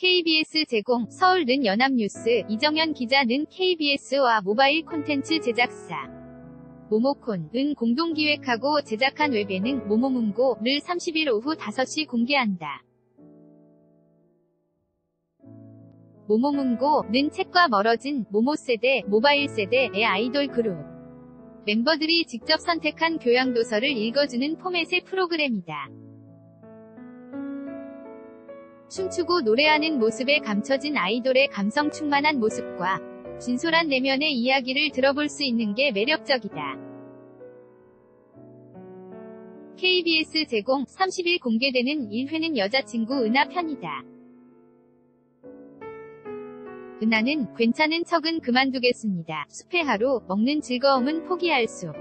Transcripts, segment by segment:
KBS 제공 서울 는 연합뉴스 이정현 기자 는 KBS와 모바일 콘텐츠 제작사 모모콘 은 공동기획하고 제작한 웹예능 모모문고를 30일 오후 5시 공개한다. 모모문고는 책과 멀어진 모모 세대, 모바일 세대의 아이돌 그룹. 멤버들이 직접 선택한 교양도서를 읽어주는 포맷의 프로그램이다. 춤추고 노래하는 모습에 감춰진 아이돌의 감성 충만한 모습과 진솔한 내면의 이야기를 들어볼 수 있는 게 매력적이다. KBS 제공 30일 공개되는 1회는 여자친구 은하 편이다. 은하는 괜찮은 척은 그만두겠습니다. 하루, 먹는 즐거움은 포기할 수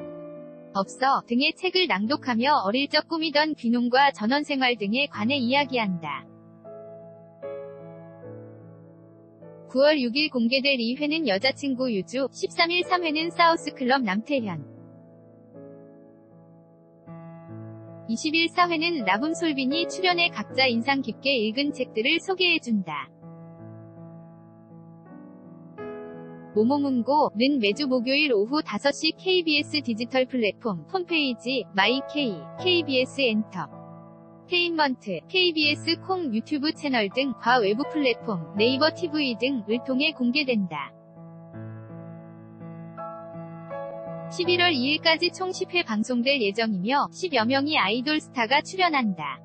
없어 등의 책을 낭독하며 어릴 적 꾸미던 귀농과 전원생활 등에 관해 이야기한다. 9월 6일 공개될 2회는 여자친구 유주, 13일 3회는 사우스클럽 남태현. 20일 4회는 라붐 솔빈이 출연해 각자 인상 깊게 읽은 책들을 소개해준다. 모모문고는 매주 목요일 오후 5시 KBS 디지털 플랫폼 홈페이지 마이케이, KBS 엔터테인먼트, KBS 콩 유튜브 채널 등 과 외부 플랫폼 네이버 TV 등을 통해 공개된다. 11월 2일까지 총 10회 방송될 예정이며 10여 명의 아이돌 스타가 출연한다.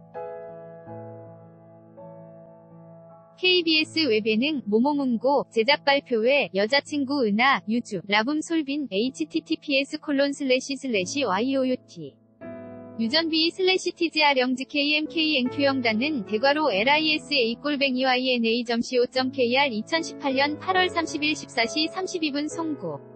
KBS 웹예능 모모문고 제작 발표회 여자친구 은하 유주 라붐 솔빈 https 콜론 슬래시 슬래시 yout 유전비 슬래시 tgr영지 kmknq영단은 대괄호 lisa 꼴뱅이 yna.co.kr 2018년 8월 30일 14시 32분 송고